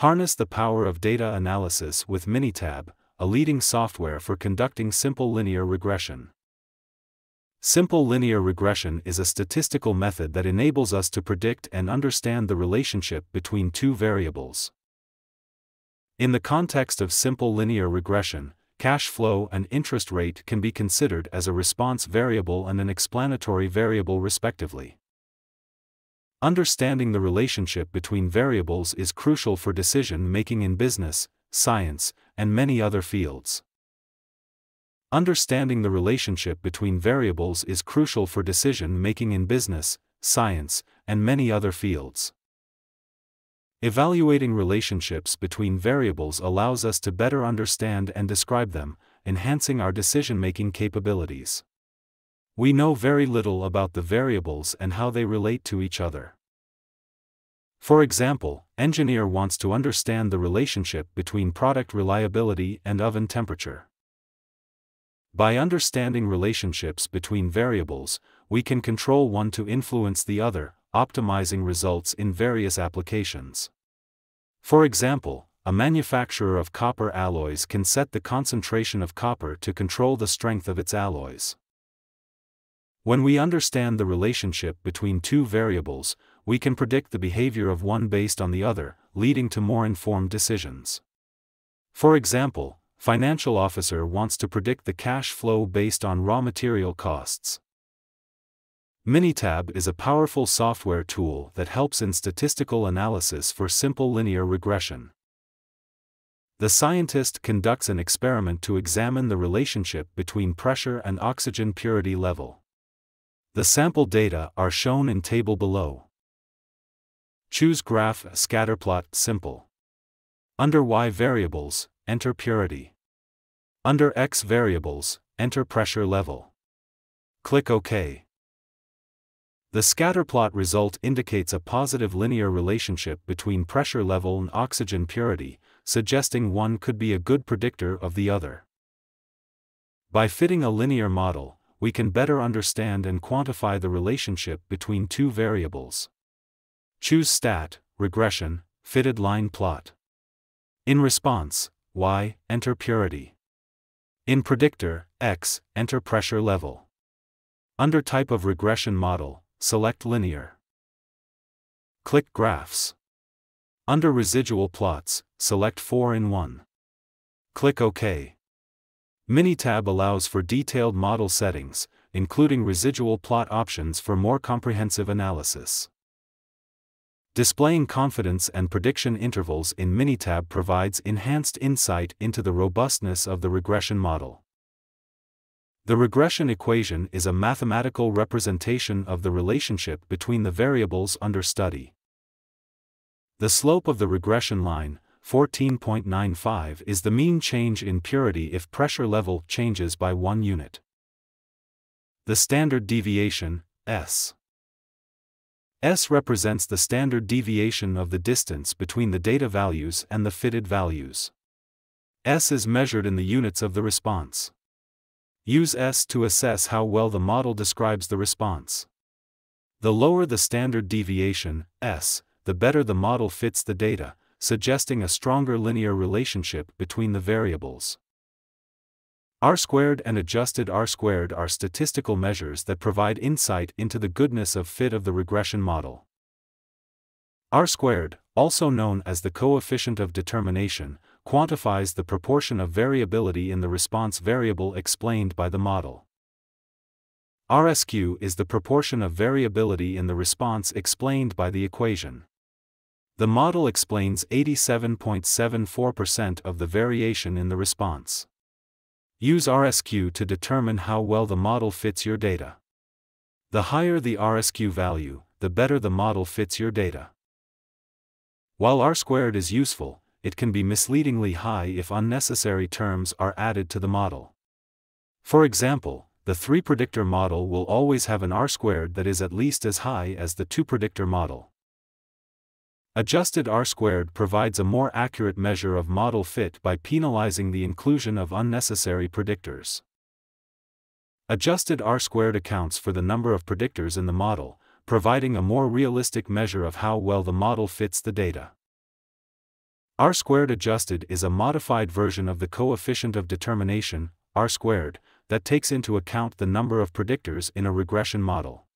Harness the power of data analysis with Minitab, a leading software for conducting simple linear regression. Simple linear regression is a statistical method that enables us to predict and understand the relationship between two variables. In the context of simple linear regression, cash flow and interest rate can be considered as a response variable and an explanatory variable respectively. Understanding the relationship between variables is crucial for decision making in business, science, and many other fields. Understanding the relationship between variables is crucial for decision making in business, science, and many other fields. Evaluating relationships between variables allows us to better understand and describe them, enhancing our decision making capabilities. We know very little about the variables and how they relate to each other. For example, engineer wants to understand the relationship between product reliability and oven temperature. By understanding relationships between variables, we can control one to influence the other, optimizing results in various applications. For example, a manufacturer of copper alloys can set the concentration of copper to control the strength of its alloys. When we understand the relationship between two variables, we can predict the behavior of one based on the other, leading to more informed decisions. For example, financial officer wants to predict the cash flow based on raw material costs. Minitab is a powerful software tool that helps in statistical analysis for simple linear regression. The scientist conducts an experiment to examine the relationship between pressure and oxygen purity level. The sample data are shown in table below. Choose graph scatterplot simple. Under Y variables, enter purity. Under X variables, enter pressure level. Click OK. The scatterplot result indicates a positive linear relationship between pressure level and oxygen purity, suggesting one could be a good predictor of the other. By fitting a linear model, we can better understand and quantify the relationship between two variables. Choose Stat, Regression, Fitted Line Plot. In response, Y, enter purity. In Predictor, X, enter pressure level. Under Type of Regression Model, select Linear. Click Graphs. Under Residual Plots, select 4 in 1. Click OK. Minitab allows for detailed model settings, including residual plot options for more comprehensive analysis. Displaying confidence and prediction intervals in Minitab provides enhanced insight into the robustness of the regression model. The regression equation is a mathematical representation of the relationship between the variables under study. The slope of the regression line, 14.95 is the mean change in purity if pressure level changes by 1 unit. The standard deviation, S. S represents the standard deviation of the distance between the data values and the fitted values. S is measured in the units of the response. Use S to assess how well the model describes the response. The lower the standard deviation, S, the better the model fits the data, suggesting a stronger linear relationship between the variables. R squared and adjusted R squared are statistical measures that provide insight into the goodness of fit of the regression model. R squared, also known as the coefficient of determination, quantifies the proportion of variability in the response variable explained by the model. RSQ is the proportion of variability in the response explained by the equation. The model explains 87.74% of the variation in the response. Use RSQ to determine how well the model fits your data. The higher the RSQ value, the better the model fits your data. While R squared is useful, it can be misleadingly high if unnecessary terms are added to the model. For example, the 3 predictor model will always have an R squared that is at least as high as the 2 predictor model. Adjusted R-squared provides a more accurate measure of model fit by penalizing the inclusion of unnecessary predictors. Adjusted R-squared accounts for the number of predictors in the model, providing a more realistic measure of how well the model fits the data. R squared adjusted is a modified version of the coefficient of determination, R squared, that takes into account the number of predictors in a regression model.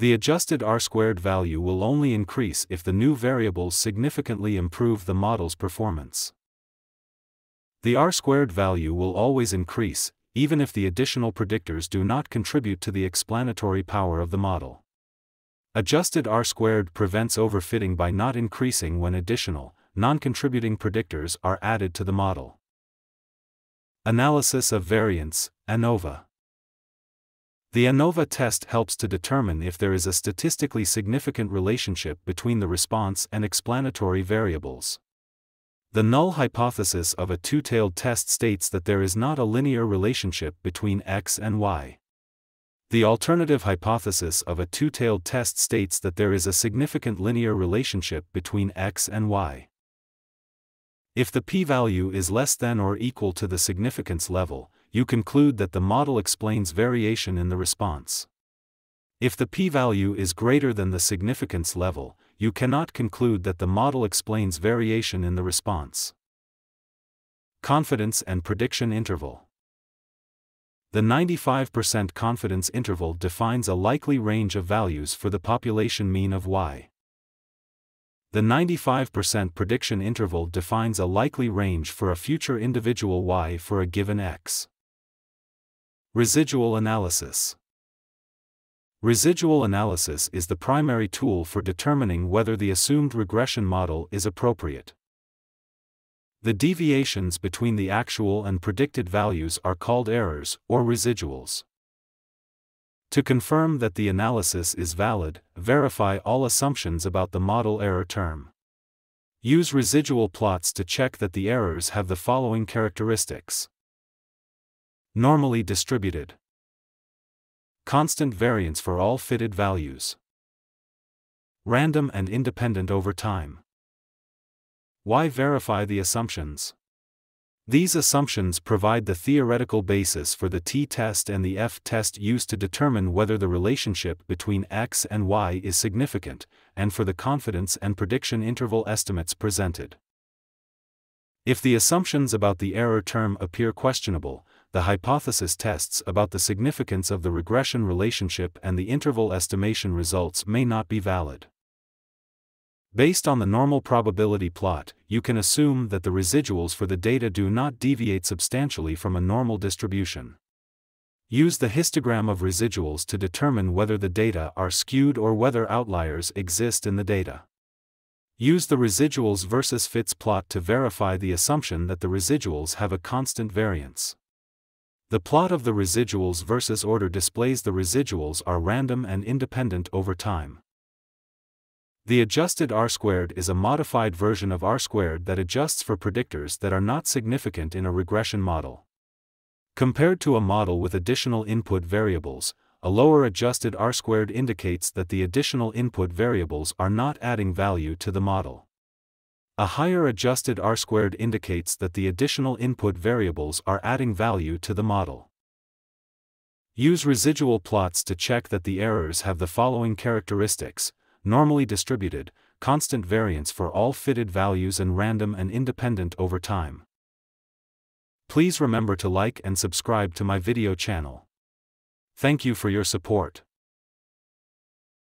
The adjusted R squared value will only increase if the new variables significantly improve the model's performance. The R squared value will always increase, even if the additional predictors do not contribute to the explanatory power of the model. Adjusted R squared prevents overfitting by not increasing when additional, non-contributing predictors are added to the model. Analysis of variance, ANOVA. The ANOVA test helps to determine if there is a statistically significant relationship between the response and explanatory variables. The null hypothesis of a two-tailed test states that there is not a linear relationship between x and y. The alternative hypothesis of a two-tailed test states that there is a significant linear relationship between x and y. If the p-value is less than or equal to the significance level, you conclude that the model explains variation in the response. If the p-value is greater than the significance level, you cannot conclude that the model explains variation in the response. Confidence and prediction interval. The 95% confidence interval defines a likely range of values for the population mean of y. The 95% prediction interval defines a likely range for a future individual y for a given x. Residual analysis. Residual analysis is the primary tool for determining whether the assumed regression model is appropriate. The deviations between the actual and predicted values are called errors, or residuals. To confirm that the analysis is valid, verify all assumptions about the model error term. Use residual plots to check that the errors have the following characteristics. Normally distributed. Constant variance for all fitted values. Random and independent over time. Why verify the assumptions? These assumptions provide the theoretical basis for the t-test and the f-test used to determine whether the relationship between x and y is significant, and for the confidence and prediction interval estimates presented. If the assumptions about the error term appear questionable, the hypothesis tests about the significance of the regression relationship and the interval estimation results may not be valid. Based on the normal probability plot, you can assume that the residuals for the data do not deviate substantially from a normal distribution. Use the histogram of residuals to determine whether the data are skewed or whether outliers exist in the data. Use the residuals versus fits plot to verify the assumption that the residuals have a constant variance. The plot of the residuals versus order displays the residuals are random and independent over time. The adjusted R-squared is a modified version of R-squared that adjusts for predictors that are not significant in a regression model. Compared to a model with additional input variables, a lower adjusted R-squared indicates that the additional input variables are not adding value to the model. A higher adjusted R-squared indicates that the additional input variables are adding value to the model. Use residual plots to check that the errors have the following characteristics, normally distributed, constant variance for all fitted values and random and independent over time. Please remember to like and subscribe to my video channel. Thank you for your support.